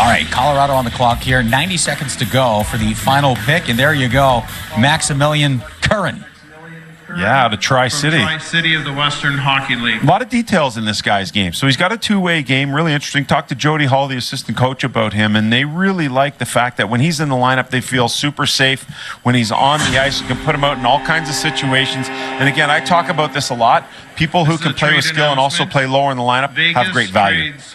All right, Colorado on the clock here. 90 seconds to go for the final pick, and there you go, Maximilian Curran. Yeah, the Tri City. Tri City of the Western Hockey League. A lot of details in this guy's game. So he's got a two-way game, really interesting. Talked to Jody Hall, the assistant coach, about him, and they really like the fact that when he's in the lineup, they feel super safe. When he's on the ice, you can put him out in all kinds of situations. And again, I talk about this a lot. People who can play with skill and also play lower in the lineup have great value. trades